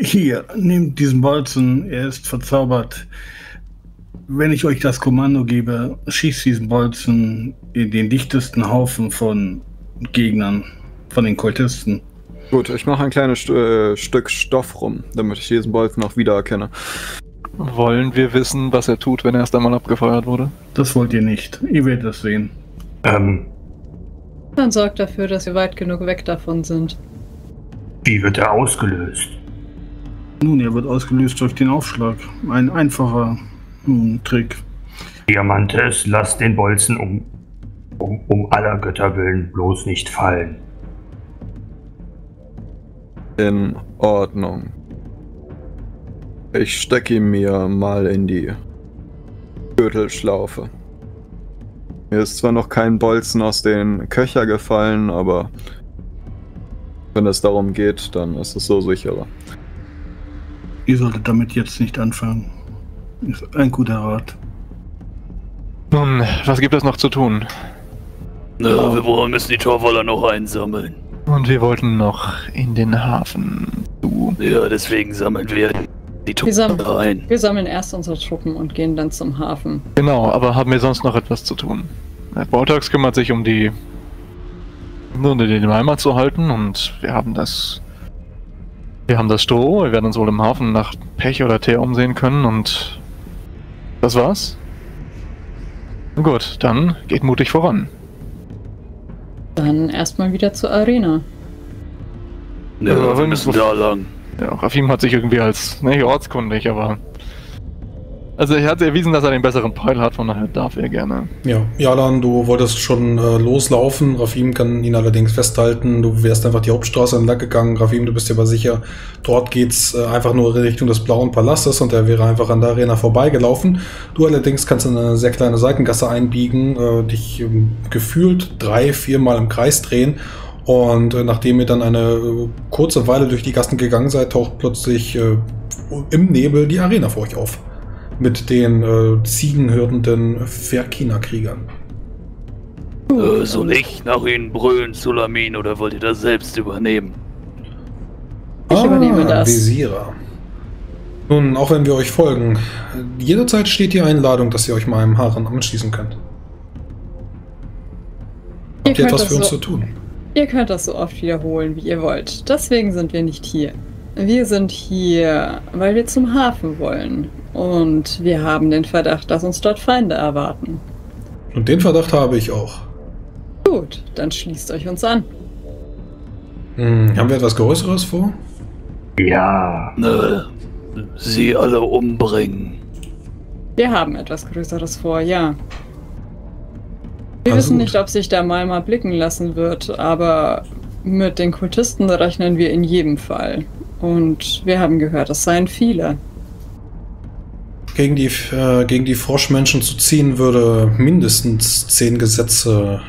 Hier, nehmt diesen Bolzen, er ist verzaubert. Wenn ich euch das Kommando gebe, schießt diesen Bolzen in den dichtesten Haufen von Gegnern, von den Kultisten. Gut, ich mache ein kleines St äh, Stück Stoff rum, damit ich diesen Bolzen auch wiedererkenne. Wollen wir wissen, was er tut, wenn er erst einmal abgefeuert wurde? Das wollt ihr nicht. Ihr werdet es sehen. Ähm, Dann sorgt dafür, dass wir weit genug weg davon sind. wie wird er ausgelöst? Nun, er wird ausgelöst durch den Aufschlag. Ein einfacher nun, Trick. Diamantes, lass den Bolzen um, um, um aller Götter willen bloß nicht fallen. In Ordnung. Ich stecke ihn mir mal in die Gürtelschlaufe. Mir ist zwar noch kein Bolzen aus den Köcher gefallen, aber wenn es darum geht, dann ist es so sicherer. Ihr solltet damit jetzt nicht anfangen. Ist ein guter Rat. Nun, was gibt es noch zu tun? Na, wir müssen die Torwaller noch einsammeln. Und wir wollten noch in den Hafen zu. Ja, deswegen sammeln wir die Wir sammeln, Torwaller ein. wir sammeln erst unsere Truppen und gehen dann zum Hafen. Genau, aber haben wir sonst noch etwas zu tun? Der Bautax kümmert sich um die. nur um den Eimer zu halten und wir haben das. Wir haben das Stroh, wir werden uns wohl im Hafen nach Pech oder Teer umsehen können und. Das war's? Gut, dann geht mutig voran. Dann erstmal wieder zur Arena. Ja, Ja, wir müssen da lang. Ja, Rafim hat sich irgendwie als, nicht ortskundig, aber. Also er hat erwiesen, dass er den besseren Peil hat, von daher darf er gerne. Ja, Jalan, du wolltest schon äh, loslaufen. Rafim kann ihn allerdings festhalten. Du wärst einfach die Hauptstraße entlang gegangen. Rafim, du bist dir aber sicher, dort geht's äh, einfach nur in Richtung des Blauen Palastes und er wäre einfach an der Arena vorbeigelaufen. Du allerdings kannst in eine sehr kleine Seitengasse einbiegen, äh, dich ähm, gefühlt drei, viermal im Kreis drehen. Und äh, nachdem ihr dann eine äh, kurze Weile durch die Gassen gegangen seid, taucht plötzlich äh, im Nebel die Arena vor euch auf mit den äh, ziegenhürdenden Verkina-Kriegern. Äh, soll ich nach Ihnen brüllen, Sulamin, oder wollt ihr das selbst übernehmen? Ich übernehme das. Visierer. Nun, auch wenn wir euch folgen, jederzeit steht die Einladung, dass ihr euch meinem Haaren anschließen könnt. Ihr Habt ihr könnt, etwas das für uns so, zu tun? ihr könnt das so oft wiederholen, wie ihr wollt. Deswegen sind wir nicht hier. Wir sind hier, weil wir zum Hafen wollen. Und wir haben den Verdacht, dass uns dort Feinde erwarten. Und den Verdacht habe ich auch. Gut, dann schließt euch uns an. Hm, haben wir etwas Größeres vor? Ja, Ne, sie alle umbringen. Wir haben etwas Größeres vor, ja. Wir Also wissen nicht, ob sich der mal mal blicken lassen wird, aber mit den Kultisten rechnen wir in jedem Fall. Und wir haben gehört, es seien viele. Gegen die, äh, gegen die Froschmenschen zu ziehen, würde mindestens zehn Gesetze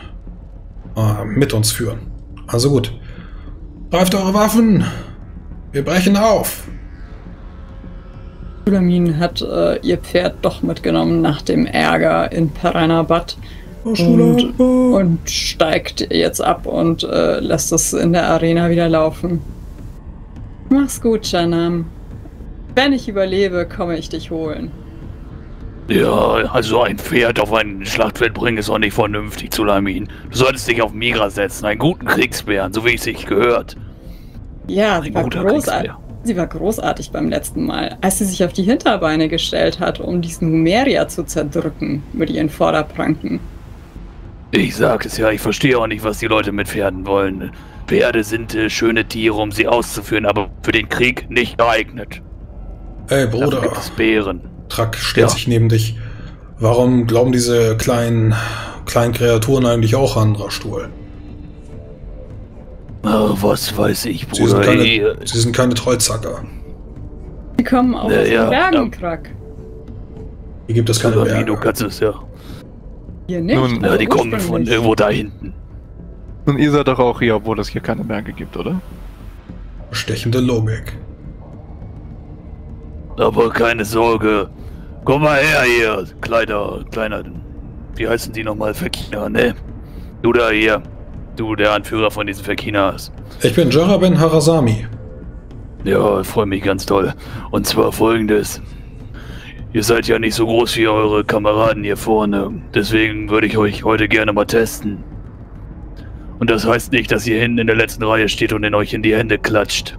äh, mit uns führen. Also gut. Greift eure Waffen! Wir brechen auf! Sulamin hat äh, ihr Pferd doch mitgenommen nach dem Ärger in Peranabad Oh, und, und steigt jetzt ab und äh, lässt es in der Arena wieder laufen. Mach's gut, Shanam. Wenn ich überlebe, komme ich dich holen. Ja, also ein Pferd auf ein Schlachtfeld bringen ist auch nicht vernünftig, Sulamin. Du solltest dich auf Migra setzen, einen guten Kriegsbären, so wie es sich gehört. Ja, sie war, sie war großartig beim letzten Mal, als sie sich auf die Hinterbeine gestellt hat, um diesen Humeria zu zerdrücken mit ihren Vorderpranken. Ich sag es ja, ich verstehe auch nicht, was die Leute mit Pferden wollen. Pferde sind äh, schöne Tiere, um sie auszuführen, aber für den Krieg nicht geeignet. Ey, Dafür Bruder. gibt es Bären. Track stellt Ja. sich neben dich. Warum glauben diese kleinen, kleinen Kreaturen eigentlich auch an Rastuhl? Ah, was weiß ich, Sie sind, Bruder. ey, keine, sie sind keine Trollzacker. Sie kommen auch aus ja, den Bergen, ja. Krack. Hier gibt es keine Sulamin, du Berge. kannst es ja. Hier nicht. Nun, Ja, die kommen von irgendwo da hinten. Und ihr seid doch auch hier, obwohl es hier keine Berge gibt, oder? Stechende Logik. Aber keine Sorge. Komm mal her hier, kleiner, kleiner. Wie heißen die nochmal? Verkina, ne? Du da hier. Du, der Anführer von diesen Verkinas. Ich bin Jara Ben Harasami. Ja, freue mich ganz toll. Und zwar folgendes. Ihr seid ja nicht so groß wie eure Kameraden hier vorne. Deswegen würde ich euch heute gerne mal testen. Und das heißt nicht, dass ihr hinten in der letzten Reihe steht und in euch in die Hände klatscht.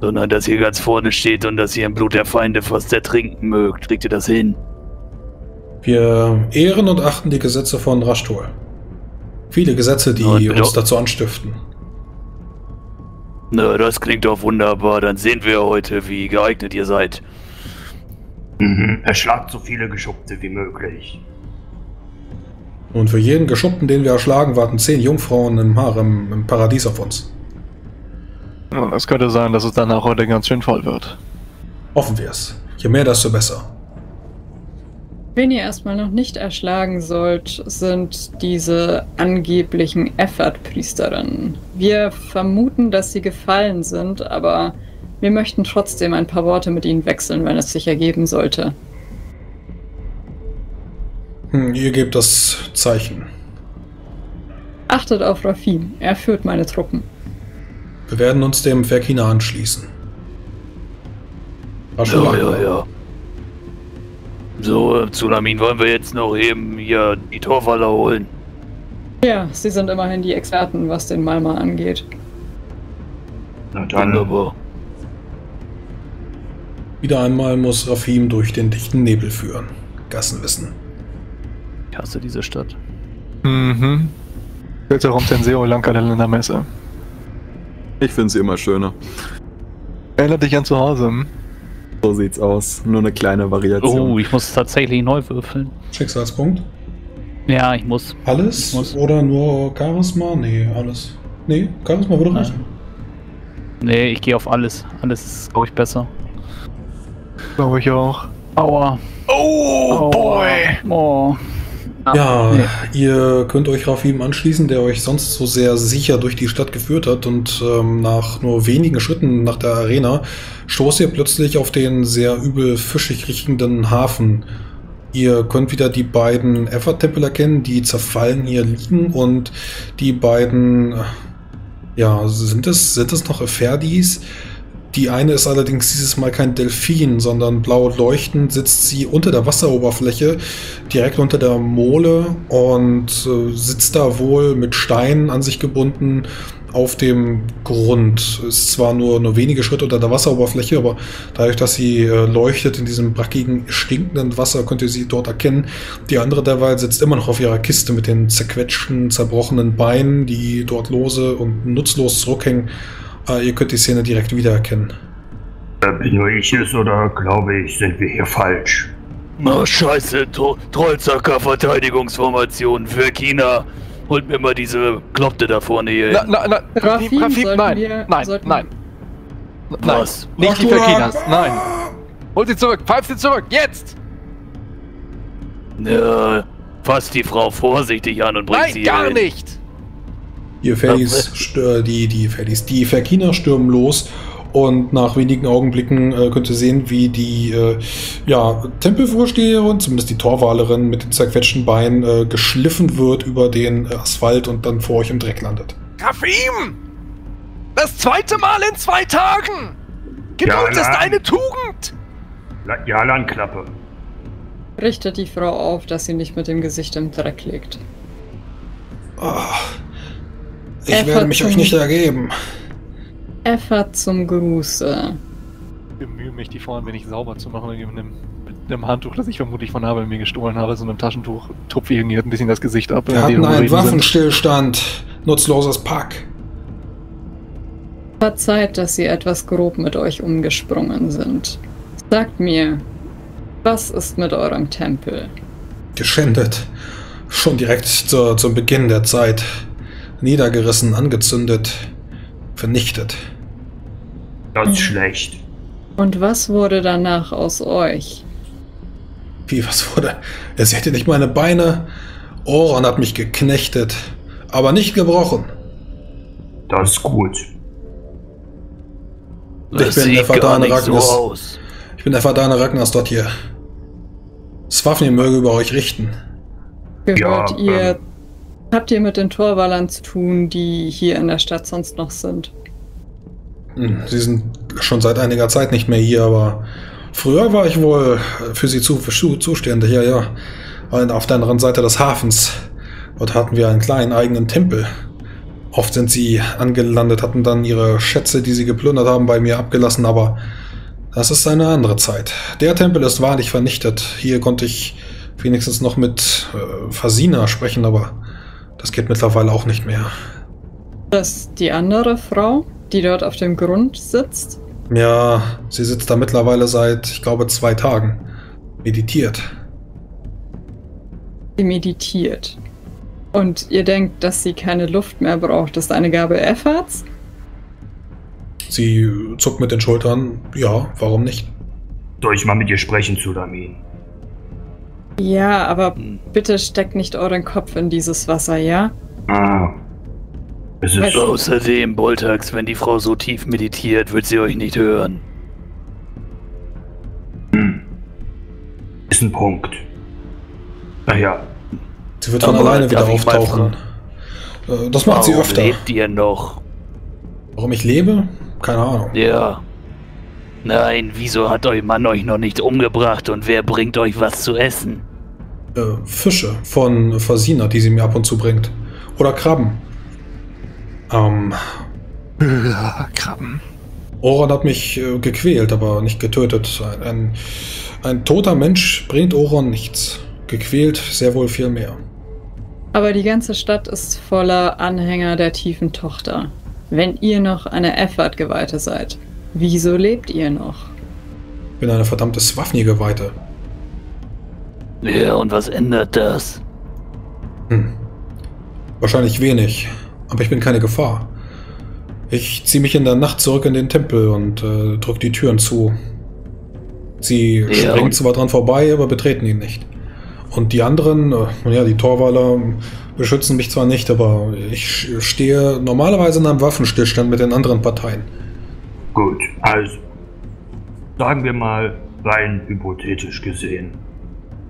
Sondern dass ihr ganz vorne steht und dass ihr im Blut der Feinde fast ertrinken mögt. Kriegt ihr das hin? Wir ehren und achten die Gesetze von Rashtor. Viele Gesetze, die Und uns dazu anstiften. Na, das klingt doch wunderbar. Dann sehen wir heute, wie geeignet ihr seid. Mhm. Erschlagt so viele Geschuppte wie möglich. Und für jeden Geschuppten, den wir erschlagen, warten zehn Jungfrauen im Harem im Paradies auf uns. Und es könnte sein, dass es danach heute ganz schön voll wird. Hoffen wir es. Je mehr, desto besser. Wen ihr erstmal noch nicht erschlagen sollt, sind diese angeblichen Effert-Priesterinnen. Wir vermuten, dass sie gefallen sind, aber wir möchten trotzdem ein paar Worte mit ihnen wechseln, wenn es sich ergeben sollte. Hm, ihr gebt das Zeichen. Achtet auf Rafim, er führt meine Truppen. Wir werden uns dem Verkina anschließen. Ja, ja, ja. So, äh, Zulamin, wollen wir jetzt noch eben hier die Torwaller holen? Ja, sie sind immerhin die Experten, was den Malma angeht. Na dann, Wunderbar. Wieder einmal muss Rafim durch den dichten Nebel führen. Gassenwissen. Ich hasse diese Stadt. Mhm. Bitte rum Tenseo Lankadel in der Messe. Ich finde sie immer schöner. Erinnert dich an zu Hause. So sieht's aus. Nur eine kleine Variation. Oh, ich muss tatsächlich neu würfeln. Schicksalspunkt. Ja, ich muss. Alles? Ich muss- Oder nur Charisma? Nee, alles. Nee, Charisma würde reichen. Nee, ich gehe auf alles. Alles ist, glaube ich, besser. Glaube ich auch. Aua. Oh, boy! Oh. Ja, nee. ihr könnt euch Rafim anschließen, der euch sonst so sehr sicher durch die Stadt geführt hat und ähm, nach nur wenigen Schritten nach der Arena stoßt ihr plötzlich auf den sehr übel fischig riechenden Hafen. Ihr könnt wieder die beiden Effort-Tempel erkennen, die zerfallen hier liegen und die beiden, äh, ja, sind es, sind es noch Eferdis? Die eine ist allerdings dieses Mal kein Delfin, sondern blau leuchtend sitzt sie unter der Wasseroberfläche, direkt unter der Mole und äh, sitzt da wohl mit Steinen an sich gebunden auf dem Grund. Ist zwar nur, nur wenige Schritte unter der Wasseroberfläche, aber dadurch, dass sie äh, leuchtet in diesem brackigen, stinkenden Wasser, könnt ihr sie dort erkennen. Die andere derweil sitzt immer noch auf ihrer Kiste mit den zerquetschten, zerbrochenen Beinen, die dort lose und nutzlos zurückhängen. Äh, ihr könnt die Szene direkt wiedererkennen. äh, bin nur ich es oder glaube ich, sind wir hier falsch? Oh, scheiße, Tro Trollzacker Verteidigungsformation für China. Holt mir mal diese Kloppte da vorne hier Na, hin. na, na, Rafim, Rafim, sollten nein, wir- nein, sollten- nein. Nein, Was? nicht die Mach du Verkinas, nein. Holt sie zurück, pfeift sie zurück, jetzt! Ja, fass die Frau vorsichtig an und bring Nein, sie gar hier hin. nicht! Die Ferdis, stör, die, die Ferdis, die Verkiner stürmen los und nach wenigen Augenblicken äh, könnt ihr sehen, wie die äh, ja, Tempelvorsteherin, zumindest die Torwalerin mit den zerquetschten Beinen, äh, geschliffen wird über den äh, Asphalt und dann vor euch im Dreck landet. Rafim! Das zweite Mal in zwei Tagen! Geduld Ja, ist eine Tugend! La ja, Landklappe. Richtet die Frau auf, dass sie nicht mit dem Gesicht im Dreck liegt. Ah, ich Er werde mich euch nicht ergeben. Effert zum Gruße. Ich bemühe mich, die Frauen ein wenig sauber zu machen mit einem, mit einem Handtuch, das ich vermutlich von Abel mir gestohlen habe, so einem Taschentuch, tupfe irgendwie ein bisschen das Gesicht ab. Wir hatten einen Reden sind. Waffenstillstand. Nutzloses Pack. Verzeiht, dass sie etwas grob mit euch umgesprungen sind. Sagt mir, was ist mit eurem Tempel? Geschändet. Schon direkt zur, zum Beginn der Zeit. Niedergerissen, angezündet, vernichtet. Das ist schlecht. Und was wurde danach aus euch? Wie, was wurde? Er hätte nicht meine Beine. Oran hat mich geknechtet, aber nicht gebrochen. Das ist gut. Das bin der so Ragnas. aus. Ich bin der Verdane Ragnars dort hier. Swafnir möge über euch richten. Gehört Ja, ihr. ähm. Habt ihr mit den Torwallern zu tun, die hier in der Stadt sonst noch sind? Hm, Sie sind schon seit einiger Zeit nicht mehr hier, aber früher war ich wohl für Sie zu, zu, zuständig, ja, ja. Und auf der anderen Seite des Hafens. Dort hatten wir einen kleinen eigenen Tempel. Oft sind sie angelandet, hatten dann ihre Schätze, die sie geplündert haben, bei mir abgelassen, aber das ist eine andere Zeit. Der Tempel ist wahrlich vernichtet. Hier konnte ich wenigstens noch mit äh, Fasina sprechen, aber das geht mittlerweile auch nicht mehr. Das die andere Frau, die dort auf dem Grund sitzt? Ja, sie sitzt da mittlerweile seit, ich glaube, zwei Tagen. Meditiert. Sie meditiert. Und ihr denkt, dass sie keine Luft mehr braucht. Das ist eine Gabe Efforts? Sie zuckt mit den Schultern. Ja, warum nicht? Soll ich mal mit ihr sprechen, Sudamin? Ja, aber bitte steckt nicht euren Kopf in dieses Wasser, ja? Ah. Es ist Also- Außerdem, Boltax, wenn die Frau so tief meditiert, wird sie euch nicht hören. ist ein Punkt. Naja, Sie wird von alleine wieder auftauchen. Äh, Das macht sie Warum öfter. lebt ihr noch? Warum ich lebe? Keine Ahnung. Ja. Nein, wieso hat euer Mann euch noch nicht umgebracht und wer bringt euch was zu essen? Äh, Fische von Fasina, die sie mir ab und zu bringt. Oder Krabben. Ähm, Krabben. Oran hat mich äh, gequält, aber nicht getötet. Ein, ein, ein toter Mensch bringt Oran nichts. Gequält sehr wohl viel mehr. Aber die ganze Stadt ist voller Anhänger der tiefen Tochter. Wenn ihr noch eine Effort-Geweihte seid, wieso lebt ihr noch? Ich bin eine verdammte Swafni-Geweihte. Ja, und was ändert das? Hm. Wahrscheinlich wenig, aber ich bin keine Gefahr. Ich ziehe mich in der Nacht zurück in den Tempel und äh, drücke die Türen zu. Sie Ja, springen zwar dran vorbei, aber betreten ihn nicht. Und die anderen, äh, ja, die Torwaler beschützen mich zwar nicht, aber ich stehe normalerweise in einem Waffenstillstand mit den anderen Parteien. gut. Also, sagen wir mal rein hypothetisch gesehen.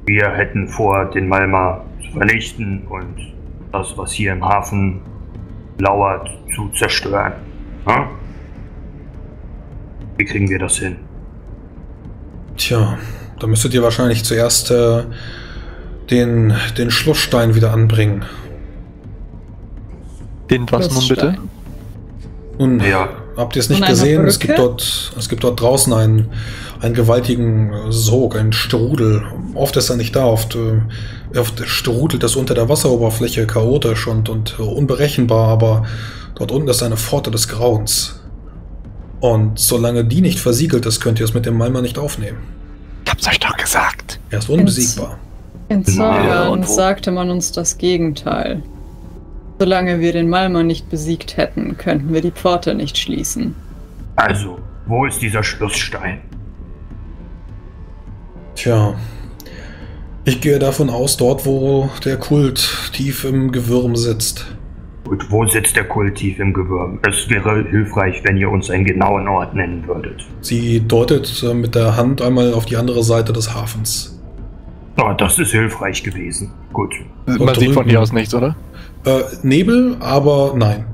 Wir hätten vor, den Malma zu vernichten und das, was hier im Hafen lauert, zu zerstören. Hm? Wie kriegen wir das hin? Tja, da müsstet ihr wahrscheinlich zuerst äh, den, den Schlussstein wieder anbringen. Den was nun bitte? Nun, Ja. Habt ihr es nicht gesehen? Es gibt, dort, es gibt dort draußen einen, einen gewaltigen Sog, einen Strudel. Oft ist er nicht da, oft, äh, oft strudelt es unter der Wasseroberfläche chaotisch und, und unberechenbar, aber dort unten ist eine Pforte des Grauens. Und solange die nicht versiegelt ist, könnt ihr es mit dem Malmer nicht aufnehmen. Ich hab's euch doch gesagt. Er ist unbesiegbar. In Ja, Zorgan und wo- sagte man uns das Gegenteil. Solange wir den Malmer nicht besiegt hätten, könnten wir die Pforte nicht schließen. Also, wo ist dieser Schlussstein? Tja, ich gehe davon aus, dort, wo der Kult tief im Gewürm sitzt. Und wo sitzt der Kult tief im Gewürm? Es wäre hilfreich, wenn ihr uns einen genauen Ort nennen würdet. Sie deutet äh, mit der Hand einmal auf die andere Seite des Hafens. Oh, das ist hilfreich gewesen. Gut. Man sieht von hier aus nichts, oder? Äh, Nebel, aber nein.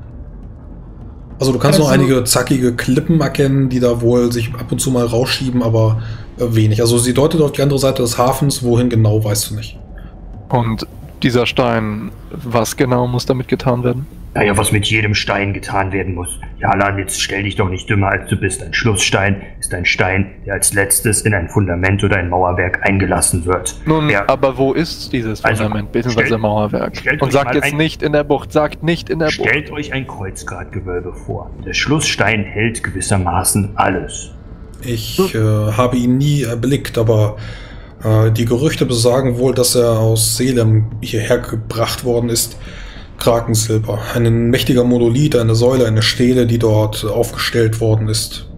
Also du kannst nur Also- einige zackige Klippen erkennen, die da wohl sich ab und zu mal rausschieben, aber äh, wenig. Also sie deutet auf die andere Seite des Hafens, wohin genau, weißt du nicht. Und dieser Stein, was genau muss damit getan werden? Naja, was mit jedem Stein getan werden muss. Ja, Alan, jetzt stell dich doch nicht dümmer, als du bist. Ein Schlussstein ist ein Stein, der als letztes in ein Fundament oder ein Mauerwerk eingelassen wird. Nun, Ja. aber wo ist dieses Also, Fundament bzw. stellt- Mauerwerk? stellt Und sagt jetzt ein- nicht in der Bucht, sagt nicht in der Bucht. Stellt euch ein Kreuzgratgewölbe vor. Der Schlussstein hält gewissermaßen alles. Ich äh, habe ihn nie erblickt, aber äh, die Gerüchte besagen wohl, dass er aus Selem hierher gebracht worden ist. Krakensilber. Ein mächtiger Monolith, eine Säule, eine Stele, die dort aufgestellt worden ist.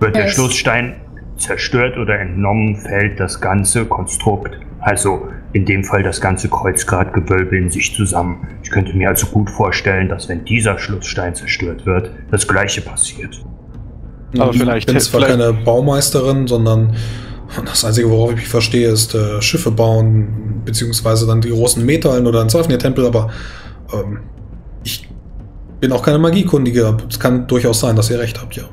Wird der Schlussstein zerstört oder entnommen, fällt das ganze Konstrukt, also in dem Fall das ganze Kreuzgratgewölbe in sich zusammen. Ich könnte mir also gut vorstellen, dass wenn dieser Schlussstein zerstört wird, das gleiche passiert. Aber ich vielleicht- bin zwar keine Baumeisterin, sondern das Einzige, worauf ich mich verstehe, ist äh, Schiffe bauen, beziehungsweise dann die großen Methallen oder ein Zwafnir-Tempel, aber ähm, ich bin auch keine Magiekundige, aber es kann durchaus sein, dass ihr recht habt, ja.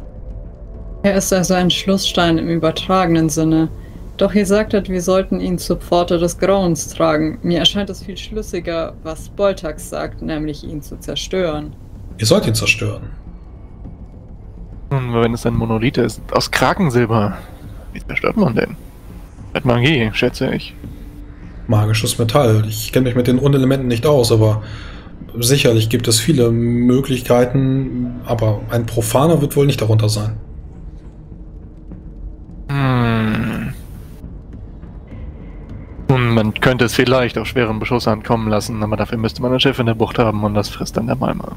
Er ist also ein Schlussstein im übertragenen Sinne. Doch ihr sagtet, wir sollten ihn zur Pforte des Grauens tragen. Mir erscheint es viel schlüssiger, was Boltax sagt, nämlich ihn zu zerstören. Ihr sollt ihn zerstören. Nun, wenn es ein Monolith ist, aus Krakensilber, wie zerstört man den? Mit Magie, schätze ich. Magisches Metall. Ich kenne mich mit den Unelementen nicht aus, aber sicherlich gibt es viele Möglichkeiten, aber ein Profaner wird wohl nicht darunter sein. Hm. Nun, man könnte es vielleicht auf schweren Beschuss ankommen lassen, aber dafür müsste man ein Schiff in der Bucht haben und das frisst dann der Malmer.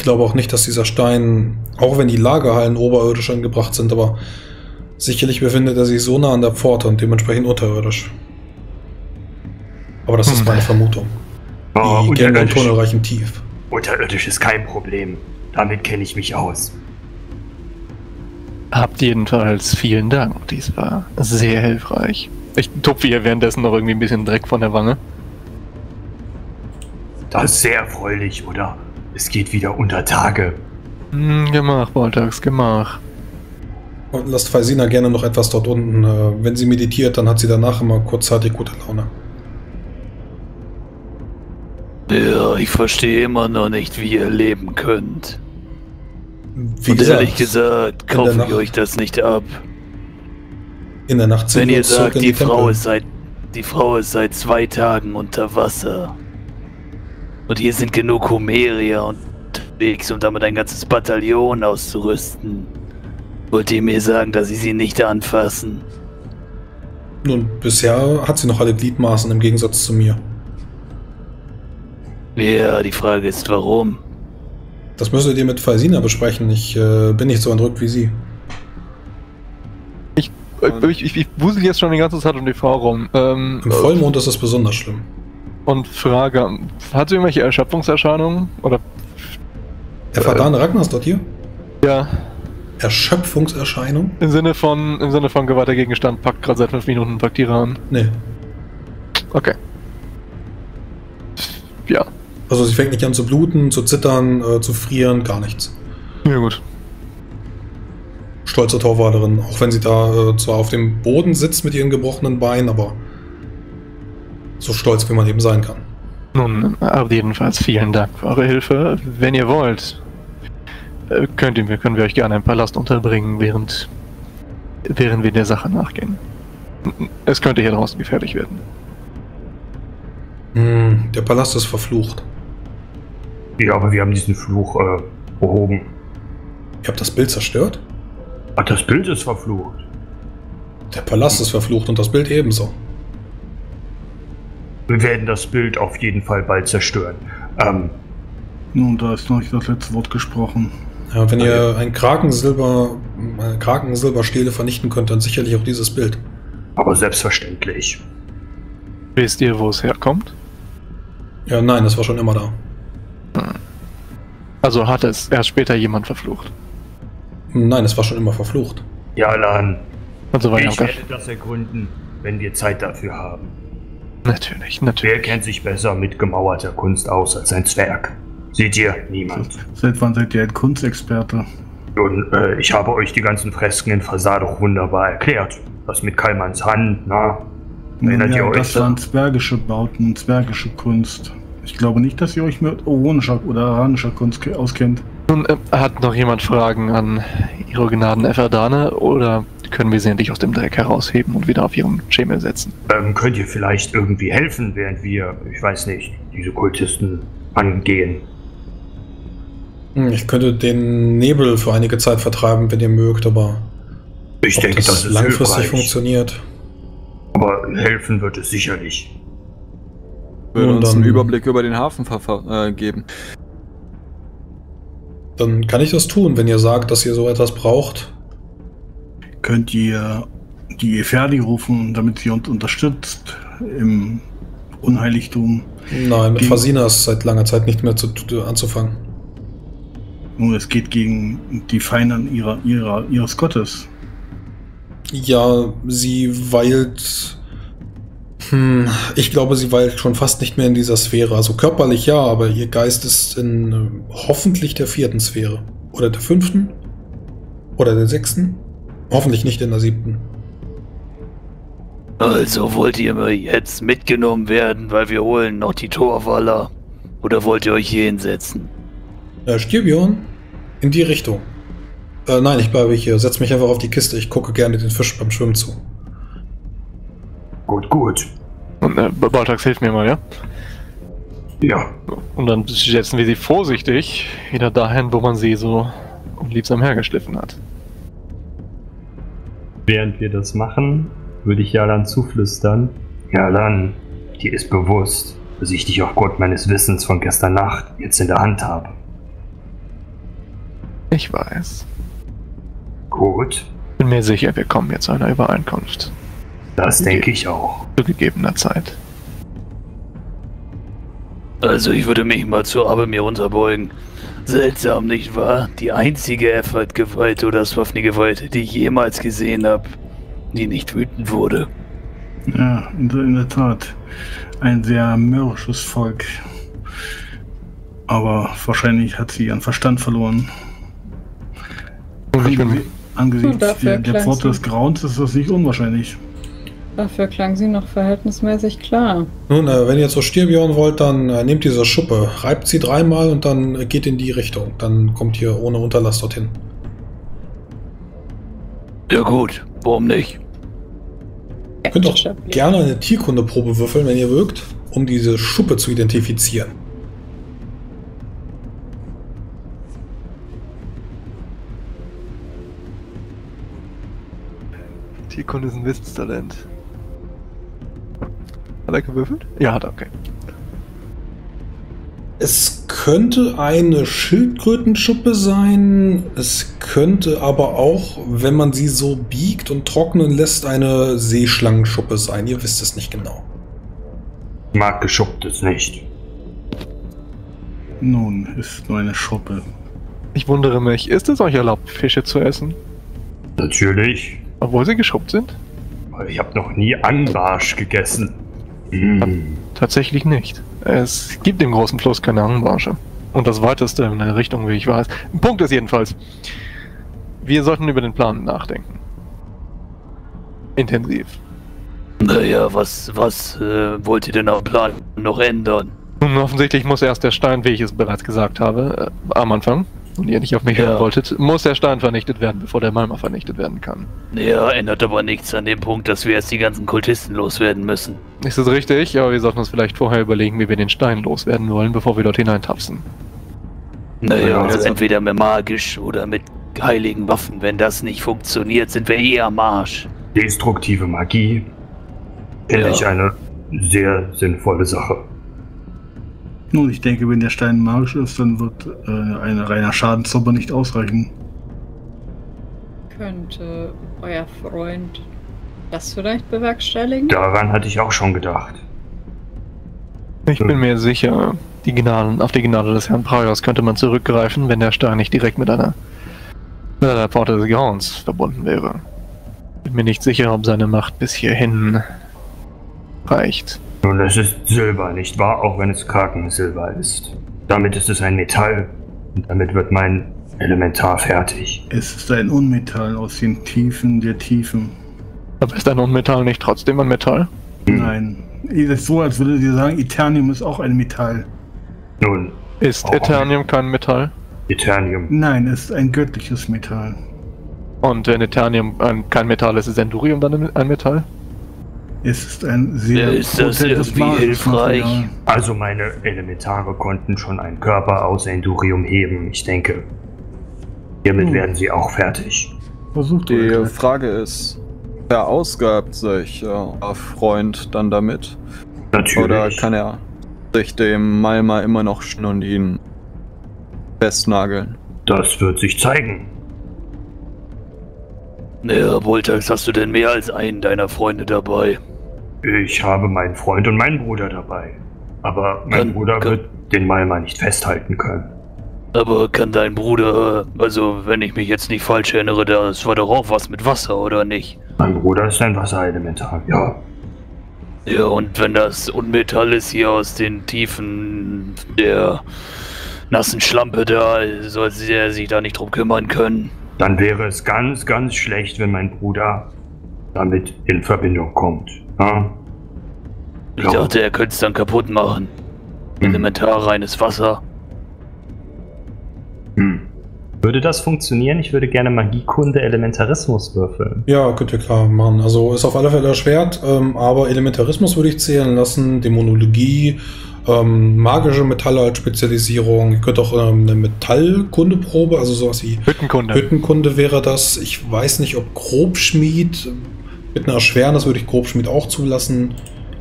Ich glaube auch nicht, dass dieser Stein, auch wenn die Lagerhallen oberirdisch angebracht sind, aber sicherlich befindet er sich so nah an der Pforte und dementsprechend unterirdisch. Aber das ist Hm. meine Vermutung. Oh, Die Gänge und unterirdisch. Tunnel reichen tief. Unterirdisch ist kein Problem. Damit kenne ich mich aus. Habt jedenfalls vielen Dank. Dies war sehr hilfreich. Ich tupfe ihr währenddessen noch irgendwie ein bisschen Dreck von der Wange. Das ist sehr erfreulich, oder? Es geht wieder unter Tage. Hm, Gemach, Boltax, Gemach. Und lasst Faisina gerne noch etwas dort unten. Äh, Wenn sie meditiert, dann hat sie danach immer kurzzeitig gute Laune. Ja, ich verstehe immer noch nicht, wie ihr leben könnt. Wie Und gesagt, ehrlich gesagt, in der kaufe ich Nacht- euch das nicht ab. in der Nacht sind Wenn wir ihr sagt, die, die Frau ist seit die Frau ist seit zwei Tagen unter Wasser. Und hier sind genug Homerier unterwegs, um damit ein ganzes Bataillon auszurüsten. Wollt ihr mir sagen, dass sie sie nicht anfassen? Nun, bisher hat sie noch alle Gliedmaßen im Gegensatz zu mir. Ja, die Frage ist, warum? Das müsstet ihr mit Faisina besprechen. Ich äh, bin nicht so entrückt wie sie. Ich, ich, ich, ich wusel jetzt schon die ganze Zeit um die Frau rum. Ähm, Im Vollmond ist es besonders schlimm. Und frage, hat sie irgendwelche Erschöpfungserscheinungen? Oder Der Verdane Ragnar ist dort hier. ja, Erschöpfungserscheinung? im Sinne von im Sinne von geweihter Gegenstand packt gerade seit fünf Minuten Paktierer an. Nee. Okay. Ja, Also sie fängt nicht an zu bluten, zu zittern, äh, zu frieren, gar nichts. ja gut. Stolze Torwarderin, auch wenn sie da äh, zwar auf dem Boden sitzt mit ihren gebrochenen Beinen, aber so stolz, wie man eben sein kann. Nun, aber jedenfalls vielen Dank für eure Hilfe. Wenn ihr wollt, äh, könnt ihr, können wir euch gerne im Palast unterbringen, während, während wir der Sache nachgehen. Es könnte hier draußen gefährlich werden. Hm, der Palast ist verflucht. Ja, aber wir haben diesen Fluch äh, behoben. Ihr habt das Bild zerstört? Ach, das Bild ist verflucht. Der Palast ist verflucht und das Bild ebenso. Wir werden das Bild auf jeden Fall bald zerstören. Ähm, Nun, da ist noch nicht das letzte Wort gesprochen. Ja, wenn ihr ein Krakensilber, eine Krakensilberstele vernichten könnt, dann sicherlich auch dieses Bild. aber selbstverständlich. Wisst ihr, wo es herkommt? Ja, nein, das war schon immer da. Also hat es erst später jemand verflucht. Nein, es war schon immer verflucht. Ja, Lan, Also ich werde das ergründen, wenn wir Zeit dafür haben. Natürlich, natürlich. Wer kennt sich besser mit gemauerter Kunst aus als ein Zwerg? Seht ihr? Niemand. Seit wann seid ihr ein Kunstexperte? Und äh, ich habe euch die ganzen Fresken in Fasad doch wunderbar erklärt. Was mit Kalmans Hand, na? Erinnert ihr ja, euch? das waren zwergische Bauten, zwergische Kunst. Ich glaube nicht, dass ihr euch mit oronischer oder aranischer Kunst ke- auskennt. Nun, äh, hat noch jemand Fragen an Ihre Gnaden Efferdane oder können wir sie endlich aus dem Dreck herausheben und wieder auf ihren Schemel setzen? Ähm, könnt ihr vielleicht irgendwie helfen, während wir, ich weiß nicht, diese Kultisten angehen? Ich könnte den Nebel für einige Zeit vertreiben, wenn ihr mögt, aber Ich ob denke, das, das ist langfristig hilfreich. funktioniert. Aber helfen wird es sicherlich. Würde uns dann- einen Überblick über den Hafen äh, geben. Dann kann ich das tun, wenn ihr sagt, dass ihr so etwas braucht. Könnt ihr die Eferdi rufen, damit sie uns unterstützt im Unheiligtum? Nein, mit Fasina ist seit langer Zeit nicht mehr zu, anzufangen. Nun, es geht gegen die Feinde ihrer, ihrer, ihres Gottes. Ja, sie weilt. Hm, ich glaube, sie weilt schon fast nicht mehr in dieser Sphäre. Also körperlich ja, aber ihr Geist ist in äh, hoffentlich der vierten Sphäre. Oder der fünften? Oder der sechsten? Hoffentlich nicht in der siebten. Also wollt ihr mir jetzt mitgenommen werden, weil wir holen noch die Torwaller? Oder wollt ihr euch hier hinsetzen? Äh, Stirbjörn? In die Richtung. Äh, nein, ich bleibe hier. Setz mich einfach auf die Kiste. Ich gucke gerne den Fisch beim Schwimmen zu. Gut, gut. Und äh, Baltax hilft mir mal, ja? Ja, Und dann setzen wir sie vorsichtig wieder dahin, wo man sie so liebsam hergeschliffen hat. Während wir das machen, würde ich Jalan zuflüstern. ja dann. Dir ist bewusst, dass ich dich aufgrund meines Wissens von gestern Nacht jetzt in der Hand habe. Ich weiß. Gut, Bin mir sicher, wir kommen jetzt zu einer Übereinkunft. das denke ich auch. Zu gegebener Zeit. Also ich würde mich mal zur Abelmir runterbeugen. Seltsam, nicht wahr? Die einzige Effort-Geweihte oder Swafni-Geweihte, die ich jemals gesehen habe, die nicht wütend wurde. Ja, in, der- in der Tat. Ein sehr mürrisches Volk. Aber wahrscheinlich hat sie ihren Verstand verloren. Angesi angesichts Dafür der, der Pforte des Grauens ist das nicht unwahrscheinlich. Dafür klang sie noch verhältnismäßig klar. Nun, äh, wenn ihr zur Stirbjörn wollt, dann äh, nehmt diese Schuppe, reibt sie dreimal und dann äh, geht in die Richtung. Dann kommt ihr ohne Unterlass dorthin. Ja gut, warum nicht? Ihr könnt auch gerne eine Tierkundeprobe würfeln, wenn ihr mögt, um diese Schuppe zu identifizieren. Tierkunde ist ein Wissenstalent. Hat er gewürfelt? Ja, hat er, okay. Es könnte eine Schildkrötenschuppe sein. Es könnte aber auch, wenn man sie so biegt und trocknen lässt, eine Seeschlangenschuppe sein. Ihr wisst es nicht genau. Ich mag Geschupptes nicht. Nun, ist nur eine Schuppe. Ich wundere mich, ist es euch erlaubt, Fische zu essen, Natürlich. obwohl sie geschrubbt sind? Ich habe noch nie Anbarsch gegessen. Mm. Tatsächlich nicht. Es gibt im großen Fluss keine Angbarsche. Und das weiteste in eine Richtung, wie ich weiß. Punkt ist jedenfalls, wir sollten über den Plan nachdenken. Intensiv. Naja, was, was äh, wollt ihr denn am Plan noch ändern? Nun, offensichtlich muss erst der Stein, wie ich es bereits gesagt habe, äh, am Anfang, und ihr nicht auf mich Ja. hören wolltet, muss der Stein vernichtet werden, bevor der Malma vernichtet werden kann. Ja, ändert aber nichts an dem Punkt, dass wir jetzt die ganzen Kultisten loswerden müssen. Ist das richtig? Aber wir sollten uns vielleicht vorher überlegen, wie wir den Stein loswerden wollen, bevor wir dort hineintapsen. Naja, Ja, also also- entweder mit magisch oder mit heiligen Waffen. Wenn das nicht funktioniert, sind wir eh am Arsch. Destruktive Magie finde Ja. ich eine sehr sinnvolle Sache. Nun, ich denke, wenn der Stein magisch ist, dann wird äh, ein reiner Schadenszauber nicht ausreichen. Könnte euer Freund das vielleicht bewerkstelligen? Daran hatte ich auch schon gedacht. Ich bin mir sicher, die Gnaden, auf die Gnade des Herrn Praios könnte man zurückgreifen, wenn der Stein nicht direkt mit einer, mit einer Pforte des Grauens verbunden wäre. Bin mir nicht sicher, ob seine Macht bis hierhin reicht. Nun, es ist Silber, nicht wahr? Auch wenn es Krakensilber ist. Damit ist es ein Metall. Und damit wird mein Elementar fertig. Es ist ein Unmetall aus den Tiefen der Tiefen. Aber ist ein Unmetall nicht trotzdem ein Metall? Nein. Es ist so, als würde sie sagen, Eternium ist auch ein Metall. Nun, Ist. Eternium kein Metall? Eternium. Nein, es ist ein göttliches Metall. Und wenn Eternium ein, kein Metall ist, ist Endurium dann ein Metall? Es ist ein sehr Ja, ist das irgendwie hilfreich? Also meine Elementare konnten schon einen Körper aus Endurium heben. Ich denke, hiermit Hm. werden sie auch fertig. Versucht Die Glück. Frage ist, verausgabt sich euer Freund dann damit? Natürlich. Oder kann er sich dem Malma immer noch und ihn festnageln? das wird sich zeigen. Naja, Voltax, hast du denn mehr als einen deiner Freunde dabei? Ich habe meinen Freund und meinen Bruder dabei. Aber mein Kann- Bruder kann- wird den Malma nicht festhalten können. Aber kann dein Bruder, also wenn ich mich jetzt nicht falsch erinnere, das war doch auch was mit Wasser, oder nicht? Mein Bruder ist ein Wasserelementar, ja. Ja, und wenn das Unmetall ist hier aus den Tiefen der nassen Schlampe da, soll er sich da nicht drum kümmern können. Dann wäre es ganz, ganz schlecht, wenn mein Bruder damit in Verbindung kommt. Ja? Ich dachte, er könnte es dann kaputt machen. Hm. Elementar reines Wasser. Hm. Würde das funktionieren? Ich würde gerne Magiekunde Elementarismus würfeln. Ja, könnt ihr klar machen. Also ist auf alle Fälle erschwert, ähm, aber Elementarismus würde ich zählen lassen, Dämonologie, ähm, magische Metalle als Spezialisierung. Ihr könnt auch ähm, eine Metallkundeprobe, also sowas wie Hüttenkunde. Hüttenkunde wäre das. Ich weiß nicht, ob Grobschmied mit einer Erschwernis würde ich Grobschmied auch zulassen.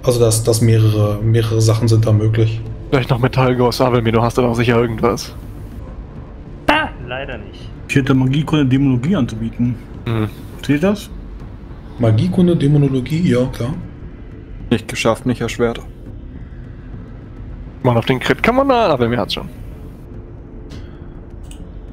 Also dass, dass mehrere, mehrere Sachen sind da möglich. Vielleicht noch Metallgauss, Sabelmir, du hast da doch sicher irgendwas. Ah, leider nicht. Ich hätte Magiekunde Dämonologie anzubieten. Hm. Seht ihr das? Magiekunde, Dämonologie, ja klar. Nicht geschafft, nicht erschwert. Mal auf den Crit kann man da, aber mir hat's schon.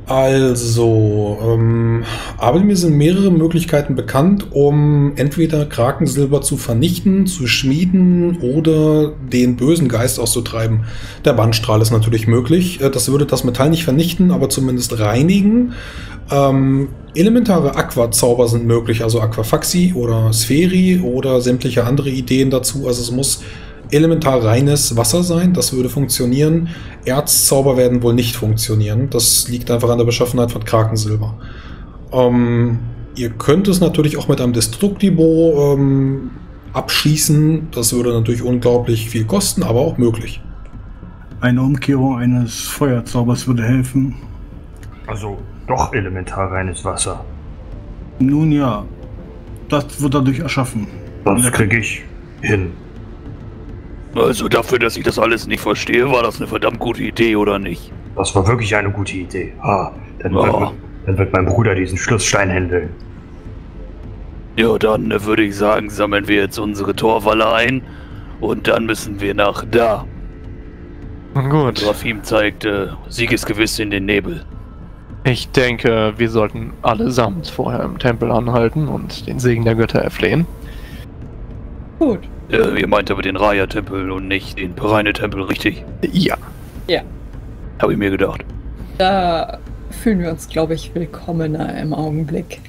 Also, ähm, aber mir sind mehrere Möglichkeiten bekannt, um entweder Krakensilber zu vernichten, zu schmieden oder den bösen Geist auszutreiben. Der Bandstrahl ist natürlich möglich. Äh, Das würde das Metall nicht vernichten, aber zumindest reinigen. Ähm, elementare Aquazauber sind möglich, also Aquafaxi oder Spheri oder sämtliche andere Ideen dazu. Also es muss elementar reines Wasser sein, das würde funktionieren. Erzzauber werden wohl nicht funktionieren. Das liegt einfach an der Beschaffenheit von Krakensilber. Ähm, ihr könnt es natürlich auch mit einem Destructibo ähm, abschießen. Das würde natürlich unglaublich viel kosten, aber auch möglich. Eine Umkehrung eines Feuerzaubers würde helfen. Also doch elementar reines Wasser. Nun ja, das wird dadurch erschaffen. Das kriege ich hin. Also dafür, dass ich das alles nicht verstehe, war das eine verdammt gute Idee, oder nicht? Das war wirklich eine gute Idee. Ah, dann, Ja. wird, dann wird mein Bruder diesen Schlussstein händeln. Ja, dann äh, würde ich sagen, sammeln wir jetzt unsere Torwalle ein und dann müssen wir nach da. Gut. Rafim zeigt äh, siegesgewiss in den Nebel. Ich denke, wir sollten allesamt vorher im Tempel anhalten und den Segen der Götter erflehen. Gut. Äh, ihr meint aber den Raya-Tempel und nicht den Pereine-Tempel, richtig? Ja. Habe ich mir gedacht. Da fühlen wir uns, glaube ich, willkommener im Augenblick.